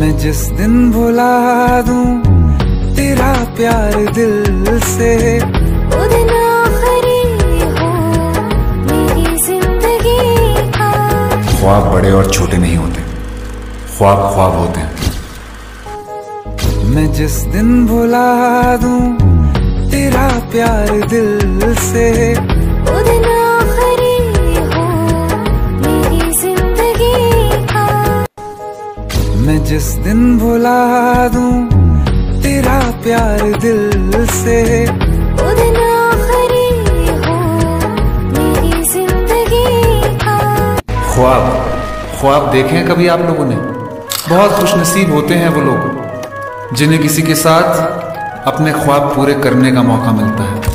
जिस दिन भुला दूँ तेरा प्यार दिल से। वो दिन आखिरी हो मेरी ज़िंदगी का। ख्वाब बड़े और छोटे नहीं होते ख्वाब ख्वाब होते हैं। मैं जिस दिन भुला दूँ तेरा प्यार दिल से। मैं जिस दिन भुला दूँ तेरा प्यार दिल से। वो दिन आखिरी हो मेरी ज़िंदगी का। ख्वाब ख्वाब देखे हैं कभी आप लोगों ने? बहुत खुशनसीब होते हैं वो लोग जिन्हें किसी के साथ अपने ख्वाब पूरे करने का मौका मिलता है।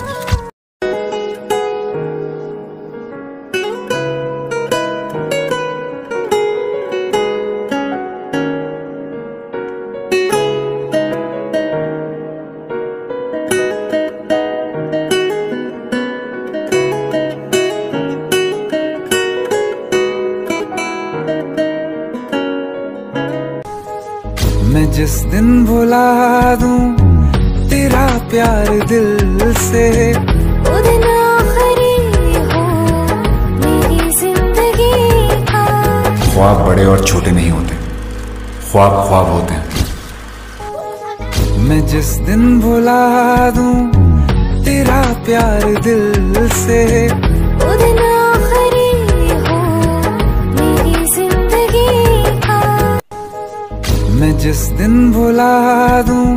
मैं जिस दिन भुला दूँ तेरा प्यार दिल से। वो दिन आखिरी हो मेरी ज़िंदगी का। ख्वाब बड़े और छोटे नहीं होते। ख्वाब ख्वाब होते हैं। मैं जिस दिन भुला दूँ तेरा प्यार दिल से। जिस दिन भुला दूँ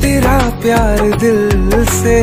तेरा प्यार दिल से।